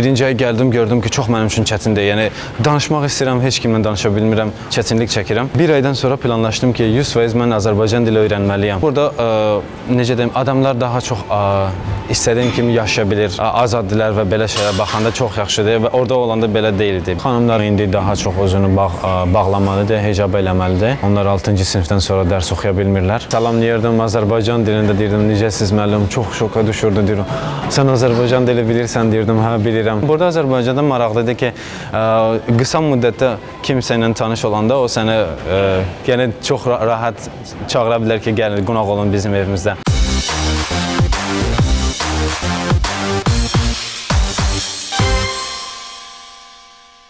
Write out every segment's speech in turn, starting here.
Birinci ay gəldim, gördüm ki, çox mənim üçün çətindir. Yəni danışmaq istəyirəm, heç kimlə danışa bilmirəm, çətinlik çəkirəm. Bir aydan sonra planlaşdım ki, 100% mən Azərbaycan dili öyrənməliyəm. Burada ə, necə deyim, adamlar daha çox ə, istədiyim kimi yaşaya bilir. Ə, Azadilər və belə şeylərə baxanda çox yaxşıdır və orada olanda belə deyildi. Xanımlar indi daha çox özünü bağ, ə, bağlamalıdır, hicab eləməlidir. Onlar 6-cı sinifdən sonra dərs oxuya bilmirlər. Salamlayırdım Azərbaycan dilində deyirdim, necəsiz müəllim? Çox şoka düşürdü deyirəm. Sən Azərbaycan dili bilirsən deyirdim, hə bilirəm. Burada Azərbaycanda maraqlıdır ki, ə, qısa müddətdə kimsə ilə tanış olanda o səni ə, yəni çox ra- rahat çağıra bilər ki, gəlin qonaq olun bizim evimizdə.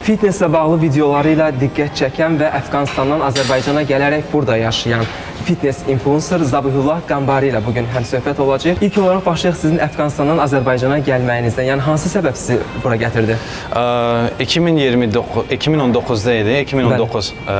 Fitnesslə bağlı videoları ilə diqqət çəkən və Əfqanistandan Azərbaycana gələrək burada yaşayan fitness influencer Zabihullah Qambari ilə bu gün həmsöhbət olacağıq. İlk olaraq başlayaq sizin Əfqanistandan Azərbaycana gəlməyinizdən. Yəni hansı səbəb sizi bura gətirdi? Ə, 2029 2019-da idi, 2019 ə,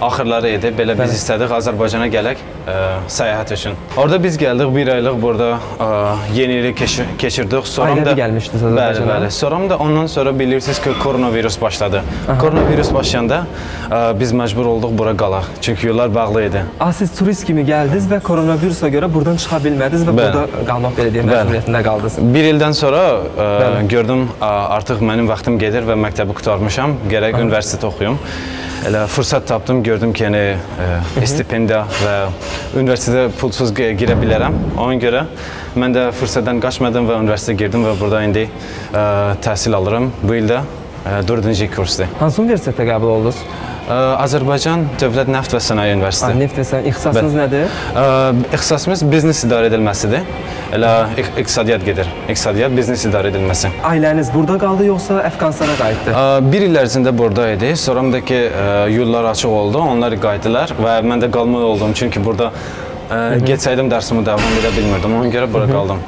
axırları idi. Belə biz istədik Azərbaycana gələk ə, səyahət üçün. Orada biz gəldik, bir aylıq burada ə, yeni ili keçir, keçirdik. Sonra Ailəvi da gəlmişdiniz Bəli, Azərbaycana. bəli. Sonra da ondan sonra bilirsiniz ki, koronavirus başladı. Koronavirus başlayanda ə, biz məcbur olduq bura qalaq. Çünki yollar bağlı idi. A, siz turist kimi gəldiniz və koronavirusa görə buradan çıxa bilmədiniz və Bəli. burada qalmaq belə Bəli. məcburiyyətində qaldınız. Bir ildən sonra ə, Bəli. gördüm ə, artıq mənim vaxtım gedir və məktəbi qurtarmışam. Gərək universitet oxuyum. Elə fürsət tapdım, gördüm ki, yəni ə, stipendiya və universitetə pulsuz gi- girə bilərəm. Ona görə mən də fürsətdən qaçmadım və universitetə girdim və burada indi ə, təhsil alıram. Bu ildə 4-cü kursdur. Hansı universitetə qəbul oldunuz? Azərbaycan Dövlət Neft və Sənaye Universiteti. neft və sən ixtisasınız nədir? Ə, İxtisasımız biznes idarə edilməsidir. Elə iq- iqtisadiyyat gedir. İqtisadiyyat, biznes idarə edilməsi. Ailəniz burada qaldı yoxsa Əfqanistana qayıtdı? Ə, Bir il ərzində burada idi. Sonramdakı yollar açıq oldu. Onlar qayıtdılar və mən də qalmalı oldum. Çünki burada getsəydim dərsimi davam edə bilmirdim. Ona görə bura qaldım.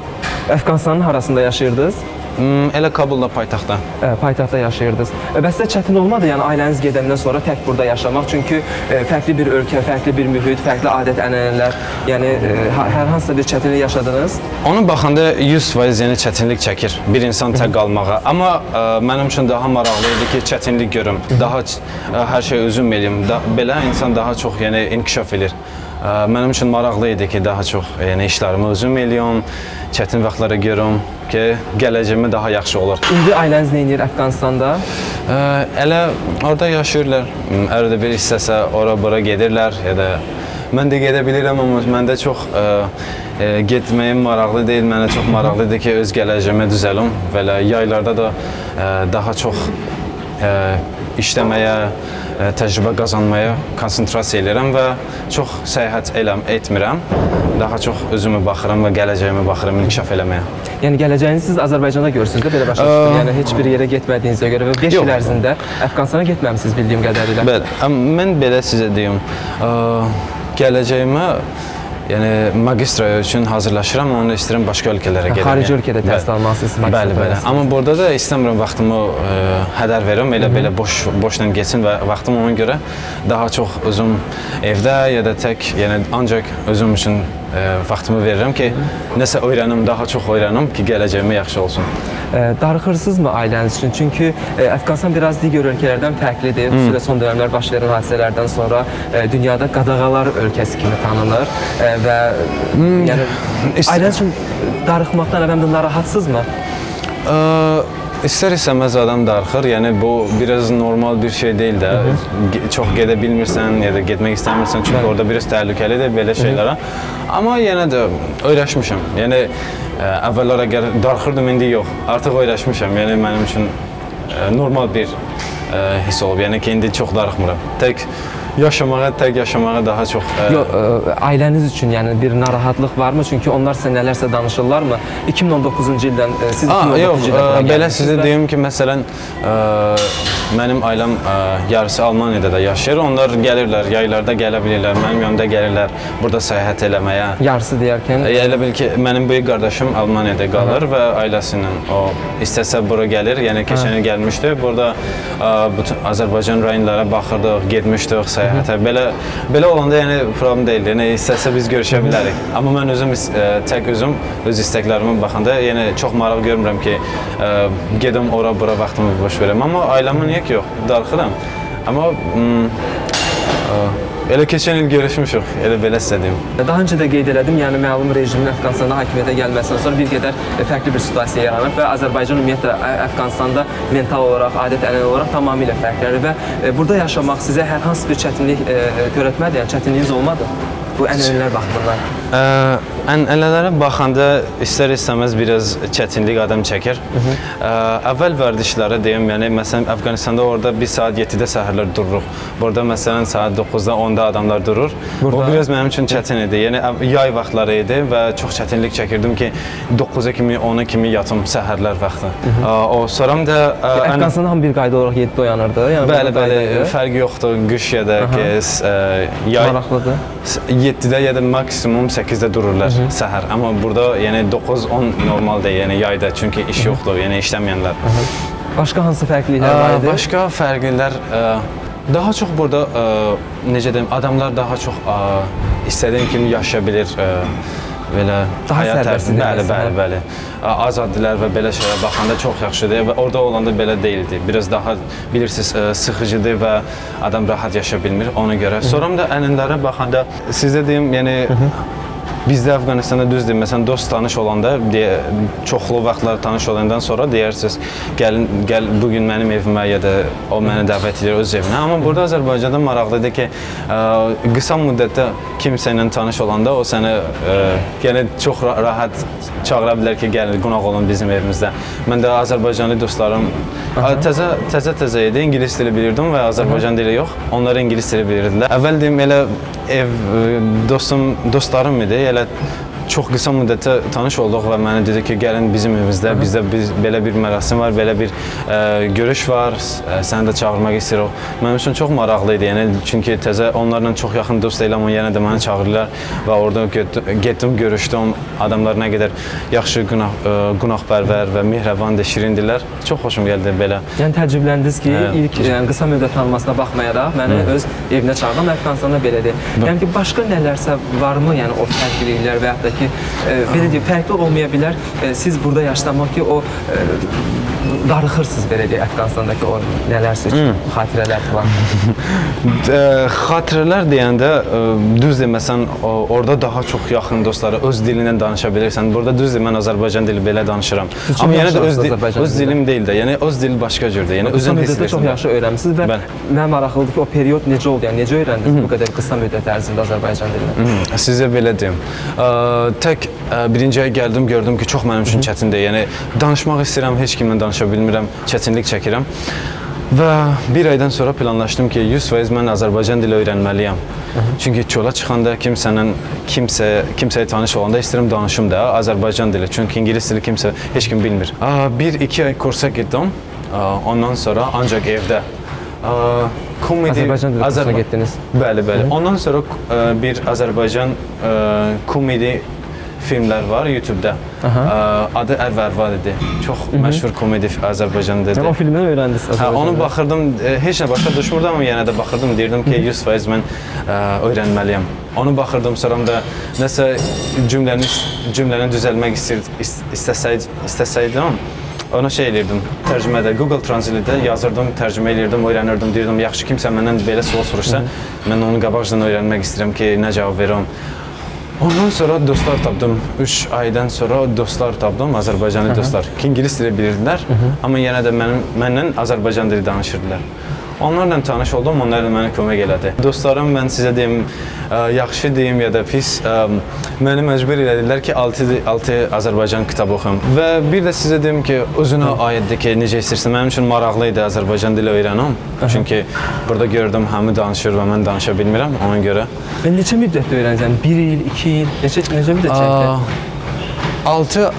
Əfqanistanın harasında yaşayırdınız? Hmm, Elə Kabulda paytaxtda. Ə, paytaxtda yaşayırdınız. Bəs sizə çətin olmadı, yəni ailəniz gedəndən sonra tək burada yaşamaq? Çünki e, fərqli bir ölkə, fərqli bir mühit, fərqli adət-ənənələr, yəni ha- hər hansısa bir çətinlik yaşadınız? Ona baxanda 100% yəni çətinlik çəkir bir insan tək qalmağa. Amma ə, mənim üçün daha maraqlı idi ki, çətinlik görüm. Daha ə, hər şey özüm eləyim. Da, belə insan daha çox yəni inkişaf edir. Mənim üçün maraqlı idi ki, daha çox yəni işlərimi özüm eləyim, çətin vaxtlara görüm ki, gələcəyimi daha yaxşı olur. İndi ailəniz nə edir Əfqanistanda? Elə orada yaşayırlar. Arada bir istəsə ora-bura gedirlər ya da mən də gedə bilirəm amma məndə çox ə, ə, getməyim maraqlı deyil. Mənə çox maraqlıdır ki, öz gələcəyimi düzəlim. Belə yaylarda da ə, daha çox ə, işləməyə, təcrübə qazanmaya konsentrasiya edirəm və çox səyahət eləm etmirəm. Daha çox özümə baxıram və gələcəyimə baxıram inkişaf eləməyə. Yəni gələcəyinizi siz Azərbaycanda görürsünüz də belə başa düşdüm. Yəni heç bir yerə getmədiyinizə görə və 5 Yox. il ərzində Əfqanistana getməmisiniz bildiyim qədərilə. Bəli, mən belə sizə deyim. Ə, gələcəyimə yəni magistra üçün hazırlaşıram, onu istəyirəm başqa ölkələrə gedim. xarici yəni. ölkədə təhsil Bəli. almalısınız, Bəli, bəli. Amma burada da istəmirəm vaxtımı ə, hədər verim, elə belə boş boşla keçsin və vaxtım ona görə daha çox özüm evdə ya da tək, yəni ancaq özüm üçün vaxtımı verirəm ki, nəsə öyrənim, daha çox öyrənim ki, gələcəyimə yaxşı olsun. Ə, Darıxırsınızmı ailəniz üçün? Çünki ə, Əfqanistan biraz digər ölkələrdən fərqlidir. Xüsusilə son dövrlər baş verən hadisələrdən sonra ə, dünyada qadağalar ölkəsi kimi tanınır ə, və yəni ist- ailəniz üçün darıxmaqdan əvvəldə narahatsızmı? Ə, İstər-istəməz adam darıxır. Yəni bu biraz normal bir şey deyil də. Ge- Çox gedə bilmirsən ya da getmək istəmirsən çünki orada biraz təhlükəlidir belə şeylərə. Amma yenə də öyrəşmişəm. Yəni ə, əvvəllər əgər darıxırdım, indi yox. Artıq öyrəşmişəm. Yəni mənim üçün ə, normal bir ə, hiss olub. Yəni ki, indi çox darıxmıram. Tək yaşamağa, tək yaşamağa daha çox ə, Yox, ə, ailəniz üçün yəni bir narahatlıq varmı? Çünki onlar sizə nələrsə danışırlarmı? 2019-cu ildən ə, siz Aa, 2019-cu yox, ildə bura ə, belə sizə deyim ki, məsələn, ə, mənim ailəm ə, yarısı Almaniyada da yaşayır. Onlar gəlirlər, yaylarda gələ bilirlər, mənim yanımda gəlirlər burada səyahət eləməyə. yarısı deyərkən Ə, Elə bil ki, mənim böyük qardaşım Almaniyada qalır və ailəsi ilə o istəsə bura gəlir. Yəni keçən il gəlmişdi. Burada ə, bütün Azərbaycan rayonlara baxırdıq, getmişdik, səyahətə. Belə belə olanda yəni problem deyil. Yəni istəsə biz görüşə bilərik. Amma mən özüm ə, tək özüm öz istəklərimə baxanda yəni çox maraq görmürəm ki, ə, gedim ora bura vaxtımı boş verəm. Amma ailəmə niyə ki yox, darıxıram. Amma mm, elə keçən il görüşmüşük. Elə belə sizə deyim. Daha öncə də qeyd elədim, yəni məlum rejimin Əfqanistanda hakimiyyətə gəlməsindən sonra bir qədər e, fərqli bir situasiya yaranıb və Azərbaycan ümumiyyətlə Ə- Əfqanistanda mental olaraq, adət-ənənə olaraq tamamilə fərqlənir və e, burada yaşamaq sizə hər hansı bir çətinlik e, törətmədi, yəni çətinliyiniz olmadı bu ənənələr baxımından. Ə, ənənələrə baxanda istər-istəməz biraz çətinlik adam çəkir. Ə, əvvəl vərdişlərə deyim, yəni məsələn Əfqanistanda orada 1 saat 7-də səhərlər dururuq. Burada məsələn saat 9-da 10-da adamlar durur. Burada- Bu biraz mənim üçün çətin idi. Yəni yay vaxtları idi və çox çətinlik çəkirdim ki 9-a kimi, 10-a kimi yatım səhərlər vaxtı. Ə, o soram da ə, ən- Əfqanistanda hamı bir qayda olaraq 7-də oyanırdı. Yəni Bəli, bəli, qayda idi. fərq yoxdur. Qış ya da ki, ə, yay Maraqlıdır. 7-də ya da maksimum 8-də dururlar səhər. Amma burada yəni 9-10 normaldır, yəni yayda, çünki iş yoxdur, yəni işləməyənlər. Başqa hansı fərqliliklər var idi? Başqa fərqlər ə, daha çox burada ə, necə deyim, adamlar daha çox ə, istədiyin kimi yaşaya bilir. Belə Daha həyat sərbəst tərzi- idi bəli, bəli, bəli. Ə, Azadlılar və belə şeylərə baxanda çox yaxşıdır və orada olanda belə deyildi. Biraz daha bilirsiniz sıxıcıdır və adam rahat yaşaya bilmir ona görə. Sonra da ənənlərə baxanda sizə deyim, yəni Bizdə Əfqanistanda düzdür, məsələn dost tanış olanda deyə, çoxlu vaxtlar tanış olandan sonra deyirsiniz, gəlin gəl bu gün mənim evimə ya da o məni dəvət edir öz evinə. Amma burada Azərbaycanda maraqlıdır ki, ə, qısa müddətdə kimsə ilə tanış olanda o səni ə, yəni çox ra rahat çağıra bilər ki, gəlin qonaq olun bizim evimizdə. Mən də Azərbaycanlı dostlarım təzə təzə təzə idi, ingilis dili bilirdim və Azərbaycan dili yox. Onlar ingilis dili bilirdilər. Əvvəl deyim elə ev dostum dostlarım idi. Elə çox qısa müddətdə tanış olduq və mənə dedi ki, gəlin bizim evimizdə, bizdə biz belə bir mərasim var, belə bir ə, görüş var, ə, səni də çağırmaq istəyirik. Mənim üçün çox maraqlı idi. Yəni çünki təzə onlarla çox yaxın dost amma yenə də məni çağırırlar və orada getdim, görüşdüm. Adamlar nə qədər yaxşı qonaq ə, qonaqpərvər və mehribandır, şirindirlər. Çox xoşum gəldi belə. Yəni təəccübləndiniz ki, Hə. ilk yəni, qısa müddət tanınmasına baxmayaraq məni öz evinə çağıran Əfqanistanda belədir. Yəni ki, başqa nələrsə varmı? Yəni o fərqliliklər və ya da ki, e, belə deyim, fərqli olmaya bilər. E, siz burada yaşamaq ki, o e, darıxırsınız belə deyək Əfqanistandakı o nələrsə xatirələr falan. Xatirələr deyəndə ə, düzdür, məsələn, o, orada daha çox yaxın dostları öz dilindən danışa bilirsən. Burada düzdür, mən Azərbaycan dili belə danışıram. Çox Amma yenə də yaxşı öz, dil, öz dilim deyil də. Yəni öz dil başqa cürdür. Yəni özün hiss müddətdə çox edirsən. yaxşı öyrənmisiniz və mənə maraqlıdır ki, o period necə oldu? Yəni necə öyrəndiniz bu qədər qısa müddət ərzində Azərbaycan dilini? Sizə belə deyim. Tək ə, birinci ay gəldim, gördüm ki, çox mənim üçün çətindir. Yəni danışmaq istəyirəm, heç kimlə danışa bilmirəm, çətinlik çəkirəm. Və bir aydan sonra planlaşdım ki, 100% mən Azərbaycan dili öyrənməliyəm. Çünki çölə çıxanda kimsənin kimsə kimsəyə tanış olanda istəyirəm danışım da Azərbaycan dili. Çünki ingilis dili kimsə heç kim bilmir. 1-2 ay kursa getdim. Ondan sonra ancaq evdə komedi Azərbaycan dili kursuna getdiniz. Bəli, bəli. Ondan sonra ə, bir Azərbaycan ə, komedi filmlər var YouTube-da. Adı Ərvərvad idi. Çox məşhur komedi Azərbaycandadır. Yəni o filmdən öyrəndiniz Hə, onu baxırdım, e, heç nə başa düşmürdüm amma yenə də baxırdım, deyirdim ki, 100% mən ə, öyrənməliyəm. Onu baxırdım, sonra da nəsə cümləni cümləni düzəltmək istir, ist- istəsəyd, istəsəydim, onu şey elirdim, tərcümədə Google Translate-də yazırdım, tərcümə elirdim, öyrənirdim, deyirdim, yaxşı kimsə məndən belə sual soruşsa, mən onu qabaqcadan öyrənmək istəyirəm ki, nə cavab verim. Ondan sonra dostlar tapdım. 3 aydan sonra dostlar tapdım, Azərbaycanlı dostlar. Ki ingilis dili bilirdilər, amma yenə də mənim məndən Azərbaycan dili danışırdılar. Onlarla tanış oldum, onlar da mənə kömək elədi. Dostlarım mən sizə deyim, ə, yaxşı deyim ya da pis, ə, məni məcbur elədilər ki, 6 6 Azərbaycan kitabı oxuyum. Və bir də sizə deyim ki, özünə aiddir ki, necə istəyirsən. Mənim üçün maraqlı idi Azərbaycan dili öyrənim. Çünki burada gördüm hamı danışır və mən danışa bilmirəm ona görə. Və neçə müddətdə öyrənəcəm? 1 il, 2 il, neçə necə müddət çəkdi? 6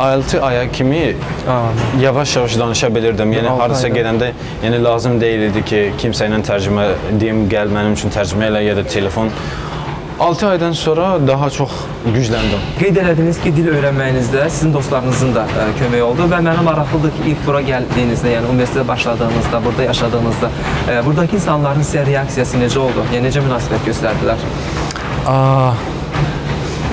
6 aya kimi Aa, yavaş-yavaş danışa bilirdim. Yəni hardasa gedəndə, yəni lazım deyildi ki, kimsə ilə tərcümə deyim, gəl mənim üçün tərcümə elə ya da telefon. 6 aydan sonra daha çox gücləndim. Qeyd elədiniz ki, dil öyrənməyinizdə sizin dostlarınızın da ə, köməyi oldu və mənə maraqlıdır ki, ilk bura gəldiyinizdə, yəni universitetə başladığınızda, burada yaşadığınızda, ə, buradakı insanların sizə reaksiyası necə oldu? Yəni necə münasibət göstərdilər? Aa,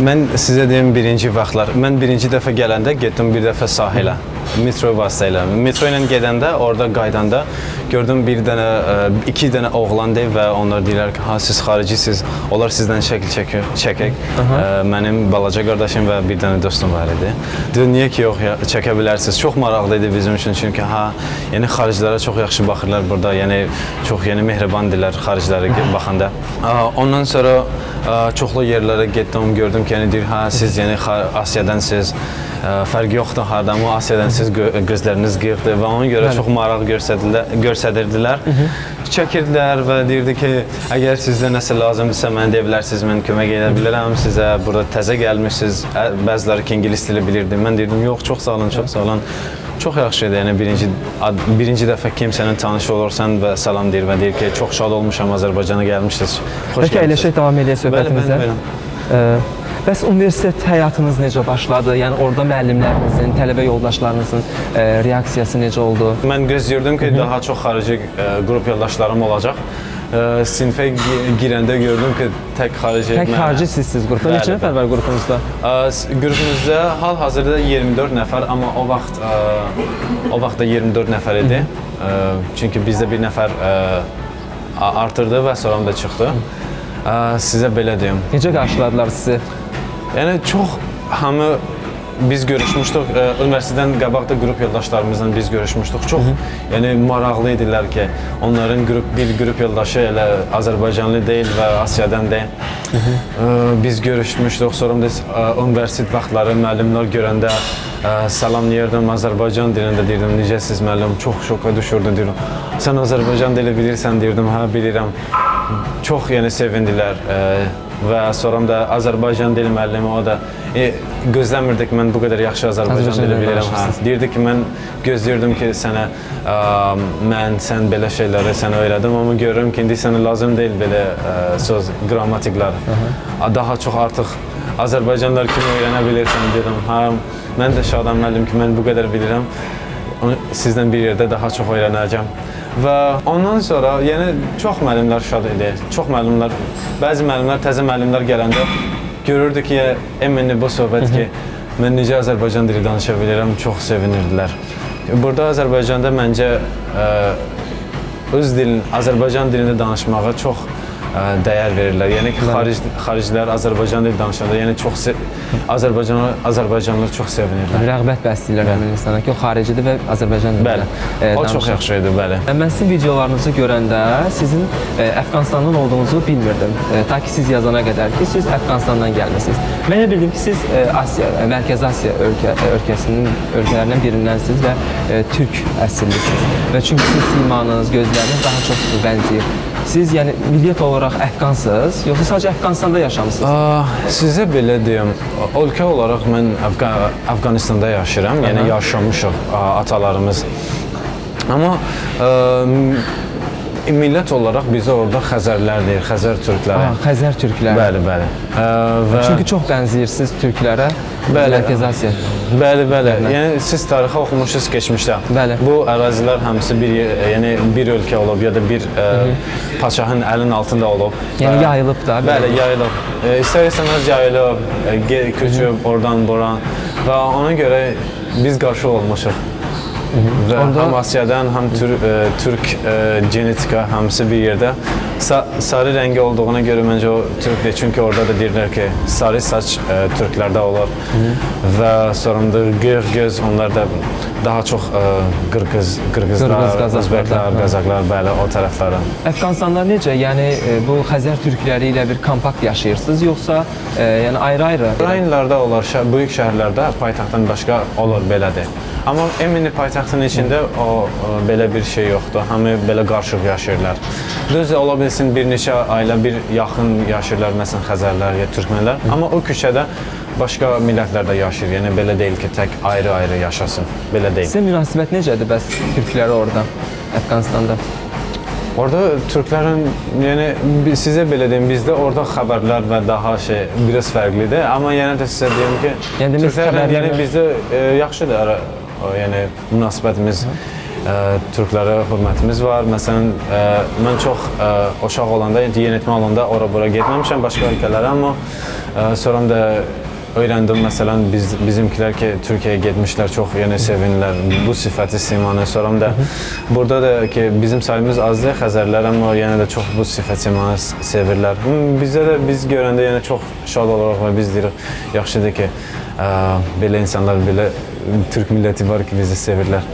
mən sizə deyim birinci vaxtlar. Mən birinci dəfə gələndə getdim bir dəfə sahilə. Metro vasitəsilə. Metro ilə gedəndə, orada qaydanda gördüm bir dənə, ə, iki dənə oğlandı və onlar deyirlər ki, ha siz xaricisiniz. Onlar sizdən şəkil çəkir, çəkək. Ə, mənim balaca qardaşım və bir dənə dostum var idi. Dedi niyə ki yox ya, çəkə bilərsiniz. Çox maraqlı idi bizim üçün çünki ha, yəni xaricilərə çox yaxşı baxırlar burada. Yəni çox yəni mehribandılar xaricilərə baxanda. Ondan sonra ə, çoxlu yerlərə getdim, gördüm ki, yəni deyir, hə siz yəni Asiyadansiz. Ə, fərq yoxdur hardan, o Asiyadan siz gö gözləriniz qıyıqdır və ona görə Bəli. çox maraq göstərdilər, göstərirdilər. Çəkirdilər və deyirdi ki, əgər sizdə nəsə lazımdırsa mənə deyə bilərsiniz, mən kömək edə bilərəm sizə. Burada təzə gəlmisiniz. Bəziləri ki ingilis dili bilirdi. Mən deyirdim, yox, çox sağ olun, çox sağ olun. Çox yaxşı idi. Yəni birinci birinci dəfə kimsənin tanışı olursan və salam deyir və deyir ki, çox şad olmuşam Azərbaycana gəlmişsiniz. Xoş Bəlkə əyləşək davam edək söhbətimizə. Bəli, bəli, Ə, Bəs universitet həyatınız necə başladı? Yəni orada müəllimlərinizin, tələbə yoldaşlarınızın ə, reaksiyası necə oldu? Mən gözləyirdim ki, daha çox xarici ə, qrup yoldaşlarım olacaq. Ə, Sinfə gi- girəndə gördüm ki, tək xarici Tək mən- xarici sizsiz qrupda. Neçə nəfər var qrupunuzda? S- Qrupumuzda hal-hazırda 24 nəfər, amma o vaxt ə, o vaxtda 24 nəfər idi. Ə, Çünki bizdə bir nəfər a- artırdı və sonra da çıxdı. Ə, Sizə belə deyim. Necə qarşıladılar sizi? Yəni çox hamı biz görüşmüşdük. Ə, Universitetdən qabaq da qrup yoldaşlarımızla biz görüşmüşdük. Çox yəni maraqlı idilər ki, onların qrup bir qrup yoldaşı elə Azərbaycanlı deyil və Asiyadan deyil. Ə, Biz görüşmüşdük. Sonra da ə, universitet vaxtları müəllimlər görəndə ə, salamlayırdım Azərbaycan dilində deyirdim. Necəsiz müəllim? Çox şoka düşürdüm deyirdim. Sən Azərbaycan dili bilirsən deyirdim. Hə bilirəm. Çox yəni sevindilər. Ə, və sonra da Azərbaycan dili müəllimi o da e, gözləmirdik mən bu qədər yaxşı Azərbaycan Azərbaycan dili bilirəm. Hə, deyirdi ki, mən gözləyirdim ki, sənə ə, mən sən belə şeyləri sənə öyrədim, amma görürəm ki, indi sənə lazım deyil belə ə, söz qrammatiklər. Daha çox artıq Azərbaycanlılar kimi öyrənə bilirsən dedim. Hə, mən də şadam müəllim ki, mən bu qədər bilirəm. Onu sizdən bir yerdə daha çox öyrənəcəm. Və ondan sonra yəni çox müəllimlər şad idi. Çox müəllimlər, bəzi müəllimlər, təzə müəllimlər gələndə görürdü ki, əminli bu söhbət ki, mən necə Azərbaycan dili danışa bilirəm, çox sevinirdilər. Burada Azərbaycanda məncə ə, öz dilin, Azərbaycan dilində danışmağa çox ə, dəyər verirlər. Yəni ki, xaric xaricilər Azərbaycan dili danışanda, yəni çox se Azərbaycan Azərbaycanlılar çox sevinirlər. Rəğbət bəsləyirlər həmin insana ki, o xaricidir və Azərbaycan dilində Bəli. ə, O çox yaxşı idi, bəli. Mən sizin videolarınızı görəndə sizin ə, Əfqanistandan olduğunuzu bilmirdim. Ə, ta ki siz yazana qədər ki, siz Əfqanistandan gəlmisiniz. Mən elə bildim ki, siz ə, Asiya, ə, Mərkəzi Asiya ölkə, ə, ölkəsinin ölkələrindən birindənsiniz və ə, türk əsillisiniz. Və çünki sizin simanız, gözləriniz daha çox bənzəyir. Siz yəni milliyyət olaraq Əfqansınız, yoxsa sadəcə Əfqanistanda yaşamısınız? Aa, sizə belə deyim, ölkə olaraq mən Əfqa Əfqanistanda yaşayıram, yəni yaşamışıq a, atalarımız. Amma ə, millət olaraq bizə orada Xəzərlər deyir, Xəzər türkləri. Ah, Xəzər türkləri. Bəli, bəli. Ə, və Çünki çox bənzəyirsiniz türklərə. Bəli. Mərkəzi Asiya. Bəli, bəli. Yəni siz tarixi oxumuşsunuz keçmişdə. Bəli. Bu ərazilər hamısı bir yer- yəni bir ölkə olub ya da bir ə, paşahın əlinin altında olub. Yəni Və- yayılıb da. Bəli, yayılıb. E, İstər-istəməz yayılıb, e, köçüb oradan bura və ona görə biz qarşı olmuşuq. Və Onda- həm Asiyadan, həm tür, e, türk e, genetika hamısı bir yerdə. Sa sarı rəngi olduğuna görə məncə o türkdür. Çünki orada da deyirlər ki, sarı saç e, türklərdə olur. Və sonra da qıyıq göz onlar da daha çox e, qırğız, qırğızlar, Qırğız, özbəklər, qazaxlar, bəli, o tərəflərə. Əfqanistanlar necə? Yəni e, bu Xəzər türkləri ilə bir kompakt yaşayırsınız yoxsa e, yəni ayrı-ayrı? Rayonlarda olar, şə böyük şəhərlərdə paytaxtdan başqa olur belədir. Amma ümumi paytaxtın içində o, o belə bir şey yoxdur. Hamı belə qarışıq yaşayırlar. Düzdür, ola bilsin bir neçə ailə bir yaxın yaşayırlar, məsələn Xəzərlər ya Türkmənlər, amma o küçədə başqa millətlər də yaşayır. Yəni belə deyil ki, tək ayrı-ayrı yaşasın. Belə deyil. Sizin münasibət necədir bəs türkləri orada, Əfqanistanda? Orada Türklərin, yəni sizə belə deyim, bizdə orada xəbərlər və daha şey biraz fərqlidir, amma yenə də sizə deyim ki, Yəni xəbərlər- yəni bizdə e, yaxşıdır yəni münasibətimiz e, Türklərə hörmətimiz var. Məsələn, e, mən çox e, uşaq olanda, yeniyetmə olanda ora-bura getməmişəm başqa ölkələrə, amma e, sonra da öyrəndim məsələn biz bizimkilər ki Türkiyəyə getmişlər çox yəni sevinirlər bu sifəti simanı sonra da burada da ki bizim sayımız azdır Xəzərlər amma yenə də çox bu sifət simanı sevirlər. Hı, Bizdə də biz görəndə yəni çox şad oluruq və biz deyirik yaxşıdır ki ə, belə insanlar belə Türk milləti var ki bizi sevirlər.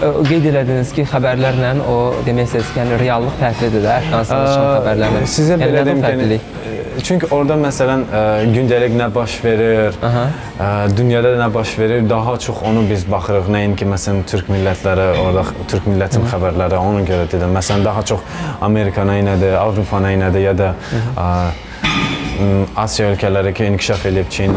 Ə, Qeyd elədiniz ki, xəbərlərlə o demək istəyirsiniz ki, yəni reallıq fərqlidir də Əfqanistanda çıxan xəbərlərlə. Sizə yəni, belə deyim ki, yəni, e, çünki orada məsələn ə, gündəlik nə baş verir, Aha. ə, dünyada nə baş verir, daha çox onu biz baxırıq. Nəinki məsələn türk millətləri, orada türk millətinin xəbərləri ona görə dedim. Məsələn daha çox Amerika nə nədir, Avropa nə nədir ya da ə, m, Asiya ölkələri ki, inkişaf edib, Çin,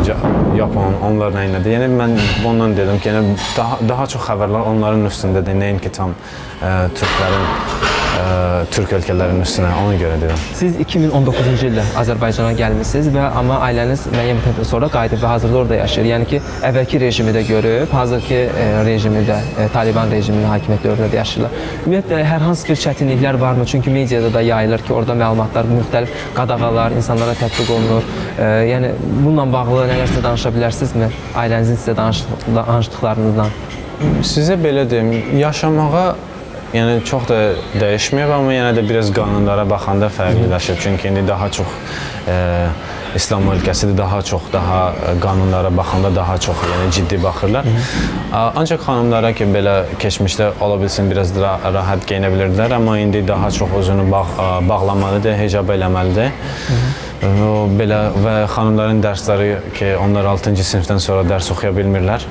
Yapon, onlar nə nədir? Yəni mən bundan dedim ki, yəni daha daha çox xəbərlər onların üstündədir, nəinki tam ə, türklərin ə, türk ölkələrinin üstünə. Ona görə dedim. Siz 2019-cu ildə Azərbaycana gəlmisiniz və amma ailəniz müəyyən müddətdən sonra qayıdıb və hazırda orada yaşayır. Yəni ki, əvvəlki rejimi də görüb, hazırki e, rejimi də, e, Taliban rejiminin hakimiyyət dövründə yaşayırlar. Ümumiyyətlə hər hansı bir çətinliklər varmı? Çünki mediada da yayılır ki, orada məlumatlar müxtəlif qadağalar insanlara tətbiq olunur. E, yəni bununla bağlı nələrsə danışa bilərsinizmi? Ailənizin sizə danış- danışdıqlarınızdan. Sizə belə deyim, yaşamağa yəni çox da dəyişməyib, amma yenə də biraz qanunlara baxanda fərqliləşib. Çünki indi daha çox e, İslam ölkəsidir, daha çox daha e, qanunlara baxanda daha çox yəni ciddi baxırlar. Ancaq xanımlara ki belə keçmişdə ola bilsin biraz ra rahat geyinə bilirdilər, amma indi daha çox özünü bağ bağlamalıdır, hicab eləməlidir. O belə və xanımların dərsləri ki, onlar 6-cı sinifdən sonra dərs oxuya bilmirlər.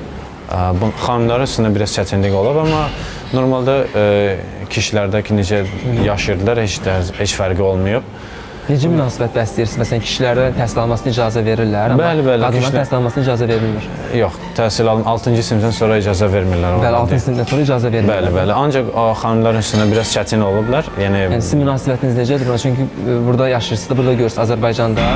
Bu xanımların üstündə biraz çətinlik olub, amma normalda ə, kişilərdəki necə yaşayırdılar, heç də, heç fərqi olmayıb. Necə münasibət bəsləyirsiniz? Məsələn, kişilərə təhsil almasına icazə verirlər, amma Bəli, bəli, qadınların təhsil almasına icazə verilmir. Yox, təhsil alın 6-cı sinifdən sonra icazə vermirlər. Bəli, orada. 6 sinifdən sonra icazə verirlər. Bəli, bəli. Ancaq o xanımların üstündə biraz çətin olublar. Yəni Yəni sizin münasibətiniz necədir buna? Çünki e, burada yaşayırsınız, da burada görürsünüz Azərbaycanda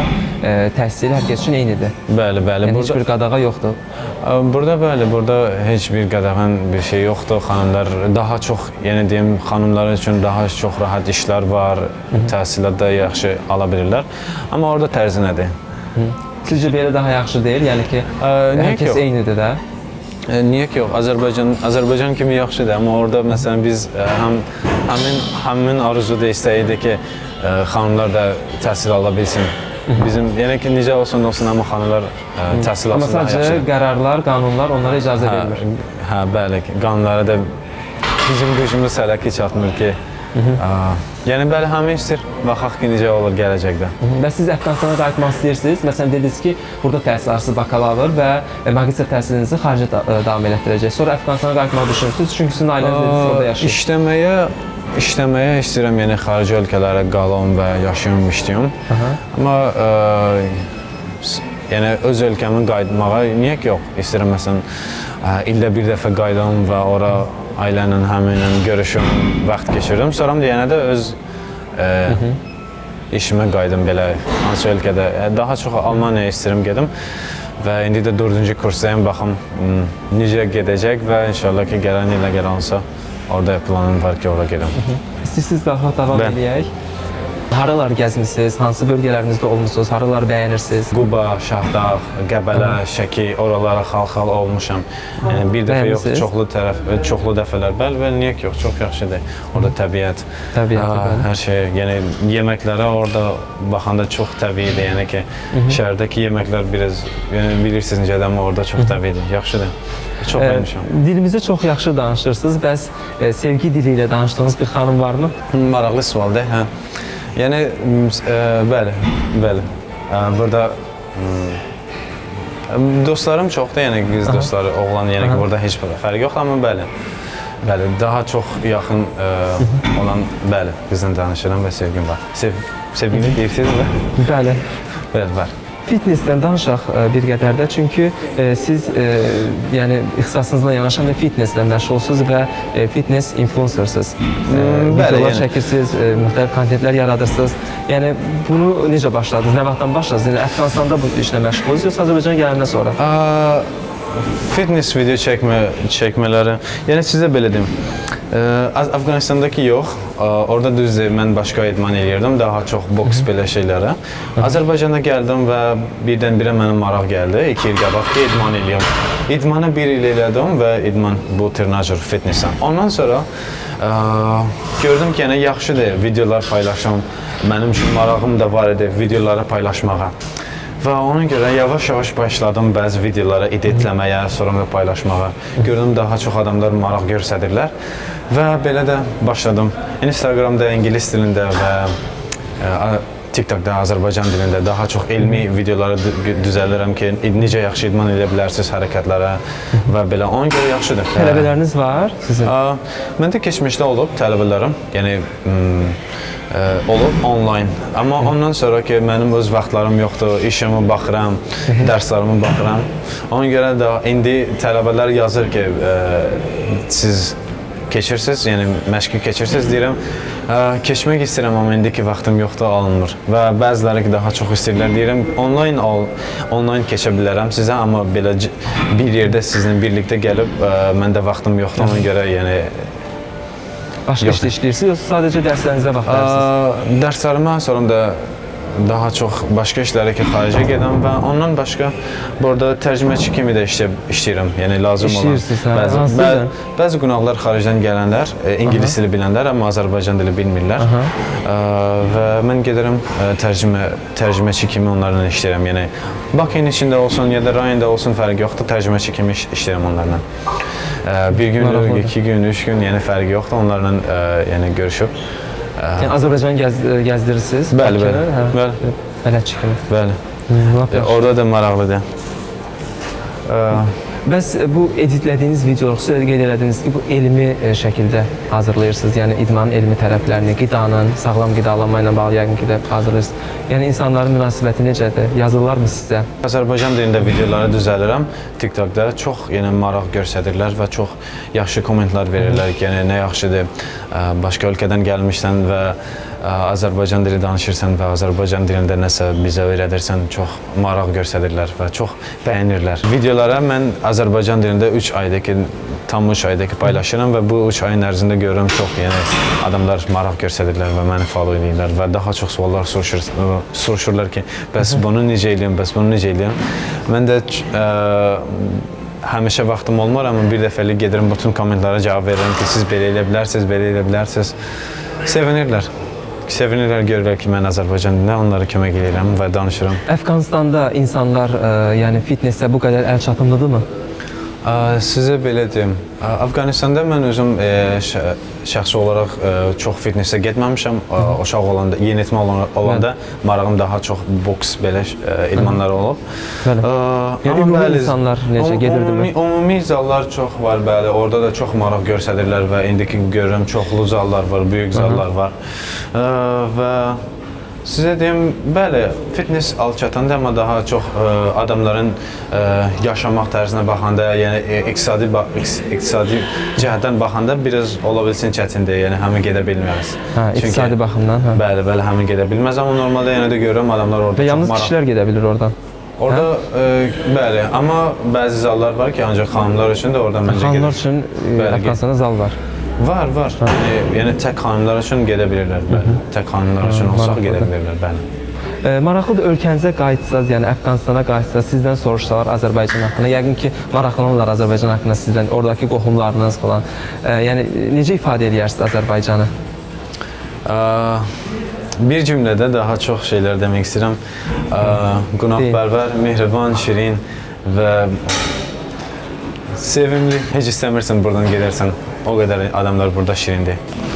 e, təhsil hər kəs üçün eynidir. bəli, bəli. Yəni heç Burada bir qadağa yoxdur. Ə, Burada bəli, burada heç bir qadağan bir şey yoxdur. Xanımlar daha çox, yəni deyim, xanımlar üçün daha çox rahat işlər var, təhsilat da yaxşı ala bilirlər. Amma orada tərzi nədir? Sizcə belə daha yaxşı deyil? Yəni ki, Ə, hər kəs eynidir də. E, Niyə ki yox? Azərbaycan Azərbaycan kimi yaxşıdır, amma orada məsələn biz e, həm həmin həmin arzuda istəyirdik ki, e, xanımlar da təhsil ala bilsin. Bizim yəni ki necə olsun olsun amma xanımlar e, təhsil Amma alsın daha sadəcə qərarlar, qanunlar onlara icazə Hə, vermir. hə, bəli, qanunlara da bizim gücümüz hələ ki çatmır ki. Yəni bəli, hamı istəyir. Baxaq ki necə olur gələcəkdə. Və siz Əfqanistana qayıtmaq istəyirsiniz. Məsələn dediniz ki, burada təhsil alırsınız bakalavr və e, magistr təhsilinizi xaricdə da- e, davam elətdirəcəksiniz. Sonra Əfqanistana qayıtmaq düşünürsünüz. Çünki sizin ailəniz orada yaşayır. İşləməyə işləməyə istəyirəm, yəni xarici ölkələrə qalım və yaşayım, işləyim. Amma ə, s- yəni öz ölkəmin qayıtmağa niyə ki yox? İstəyirəm məsələn ə, ildə bir dəfə qayıdım və ora ailə ilə, həminlə görüşüm, vaxt keçirirəm. Sonra da yenə də öz ə, işimə qayıdım belə hansı ölkədə. Ə, Daha çox Almaniyaya istəyirəm gedim. Və indi də 4-cü kursdayım, baxım m, necə gedəcək və inşallah ki gələn il əgər olsa orada planım var ki, ora gedim. İstəyirsiniz daha davam Bəli. Eləyək. Haralar gəzmisiniz? Hansı bölgələrinizdə olmusunuz? Haralar bəyənirsiniz? Quba, Şahdağ, Qəbələ, Şəki, oralara xal-xal olmuşam. Yəni bir dəfə yox, Bəyənmisiniz? çoxlu tərəf, çoxlu dəfələr. Bəli, bəli, niyə ki yox, çox yaxşıdır. Orada təbiət, Təbiət, aa, bəli. hər şey, yəni yeməklərə orada baxanda çox təbiidir. Yəni ki, şəhərdəki yeməklər biraz, yəni bilirsiniz necədir, amma orada çox təbiidir. Yaxşıdır. Çox E, bəyənmişəm. dilimizi çox yaxşı danışırsınız. Bəs e, sevgi dili ilə danışdığınız bir xanım varmı? Maraqlı sualdır, hə. Yəni m, s- ə, bəli, bəli. Ə, burada m, dostlarım çoxdur, yəni qız dostları, oğlan, yəni ki, burada heç bir fərq yoxdur, amma bəli. Bəli, daha çox yaxın ə, olan, bəli, qızla danışıram və sevgim var. Sev sevgili deyirsiniz? Bəli. Bəli, var. Fitnessdən danışaq e, bir qədər də, çünki e, siz e, yəni ixtisasınızla yanaşı da fitnesslə məşğulsunuz və fitness influencersınız. Hmm, videolar yəni. çəkirsiniz, müxtəlif kontentlər yaradırsınız. Yəni bunu necə başladınız? Nə vaxtdan başladınız? Yəni Əfqanistanda bu işlə məşğulsünüz, yoxsa Azərbaycana gələndən sonra? Aa, fitness video çəkmə çəkmələri. Yəni sizə belə deyim. Az- Afqanistandakı yox. Ə, Orada düzdür, mən başqa idman eləyirdim, daha çox boks belə şeylərə. Azərbaycana gəldim və birdən-birə mənə maraq gəldi. 2 il qabaq ki, idman eləyirəm. İdmanı 1 il elədim və idman bu trenajer fitness. Ondan sonra ə, gördüm ki, yəni yaxşıdır videolar paylaşım. Mənim üçün marağım da var idi videoları paylaşmağa. Və ona görə yavaş-yavaş başladım bəzi videolara editləməyə, sonra da paylaşmağa. Gördüm daha çox adamlar maraq göstərirlər və belə də başladım. Instagramda ingilis dilində və a- TikTokda Azərbaycan dilində daha çox elmi videoları dü- düzəldirəm ki, necə yaxşı idman edə bilərsiniz hərəkətlərə və belə. Ona görə yaxşıdır. Tələbələriniz var sizin? Məndə keçmişdə olub tələbələrim, yəni ə, olub onlayn. Amma ondan sonra ki mənim öz vaxtlarım yoxdur, işimə baxıram, dərslərimə baxıram. Ona görə də indi tələbələr yazır ki, ə, siz keçirsiniz, yəni məşqi keçirsiniz deyirəm. Ə, keçmək istəyirəm amma indiki vaxtım yoxdur, alınmır. Və bəziləri ki daha çox istəyirlər deyirəm, onlayn al, onlayn keçə bilərəm sizə, amma belə bir yerdə sizinlə birlikdə gəlib ə, məndə vaxtım yoxdur, ona görə yəni Başqa işlə işləyirsiniz, yoxsa sadəcə dərslərinizə? Ə, dərslərimə sonra da daha çox başqa işlərə ki, xaricə gedirəm və ondan başqa burada tərcüməçi kimi də işlə, işləyirəm. Yəni lazım olan hə? bəzi, bə, bəzi qonaqlar xaricdən gələnlər e, ingilis dili bilənlər, amma Azərbaycan dili bilmirlər. Ə, və mən gedirəm ə, tərcümə tərcüməçi kimi onlarla işləyirəm. Yəni Bakının içində olsun ya da rayonda olsun fərqi yoxdur, tərcüməçi kimi iş, işləyirəm onlarla. Ə, bir gün, Maraqlıdır. iki gün, üç gün, yəni fərqi yoxdur. Onlarla ə, yəni görüşüb Yəni Azərbaycanı gəz, gəzdirirsiniz? Bəli, bəli. Bakını, hə? Bəli. Bələdçi kimi. Bəli. Lap E, yaxşı. Orada da maraqlıdır. Ə, Bəs e, bu editlədiyiniz videolar, xüsusilə qeyd elədiniz ki, bu elmi e, şəkildə hazırlayırsınız. Yəni idmanın elmi tərəflərini, qidanın, sağlam qidalanma ilə bağlı yəqin ki də hazırlayırsınız. Yəni insanların münasibəti necədir? Yazırlarmı sizə? Azərbaycan dilində videoları düzəldirəm. TikTokda çox yəni maraq göstərirlər və çox yaxşı kommentlər verirlər. Yəni nə yaxşıdır. ə, Başqa ölkədən gəlmişsən və Azərbaycan dili danışırsan və Azərbaycan dilində nəsə bizə öyrədirsən, çox maraq göstərirlər və çox bəyənirlər. Videolara mən Azərbaycan dilində 3 ayda ki, tam 3 ayda ki paylaşıram və bu 3 ayın ərzində görürəm çox yəni adamlar maraq göstərirlər və məni follow edirlər və daha çox suallar soruşur, soruşurlar ki, bəs bunu necə eləyəm, bəs bunu necə eləyəm? Mən də ə, həmişə vaxtım olmur, amma bir dəfəlik gedirəm bütün kommentlərə cavab verirəm ki, siz belə elə bilərsiniz, belə elə bilərsiniz. Sevinirlər. Sevinirlər görürlər ki, mən Azərbaycan dilində onlara kömək edirəm və danışıram. Əfqanistanda insanlar ə, yəni fitnessə bu qədər əl çatımlıdırmı? Sizə belə deyim, ə, Əfqanistanda mən özüm şə- şəxsi olaraq ə, çox fitnessə getməmişəm. Ə, Uşaq olanda, yeniyetmə olan- olanda marağım daha çox boks belə ə, idmanları olub. Bəli. Yəni ümumi insanlar necə ümumi- gedirdimi? Ümumi zallar çox var, bəli. Orada da çox maraq göstərirlər və indiki görürəm çoxlu zallar var, böyük zallar var. Və Sizə deyim, bəli, fitness alçatanda amma daha çox ə, adamların ə, yaşamaq tərzinə baxanda, yəni e, iqtisadi iqtisadi cəhətdən baxanda biraz ola bilsin çətindir, yəni həmin gedə bilməz. Hə, iqtisadi baxımdan, hə. Bəli, bəli, həmin gedə bilməz, amma normalda yenə də görürəm adamlar orada Və yalnız maraq- kişilər gedə bilir oradan. Orada ə, bəli, amma bəzi zallar var ki, ancaq xanımlar üçün də oradan məncə Xanımlar gedir. üçün e, Bəli, Əfqanistanda zal var. Var, var. Yəni, yəni tək xanımlar üçün gedə bilirlər, bəli. Tək xanımlar üçün olsa maraqlıdır. gedə bilirlər, bəli. E, maraqlıdır ölkənizə qayıtsaz, yəni Əfqanistana qayıtsaz, sizdən soruşsalar Azərbaycan haqqında, yəqin ki, maraqlanırlar Azərbaycan haqqında sizdən, oradakı qohumlarınız falan. E, yəni necə ifadə edərsiniz Azərbaycanı? Ə, bir cümlədə daha çox şeylər demək istəyirəm. Ə, Qonaqpərvər, mehriban, şirin və sevimli. Heç istəmirsən buradan gedərsən. O qədər adamlar burada şirindir.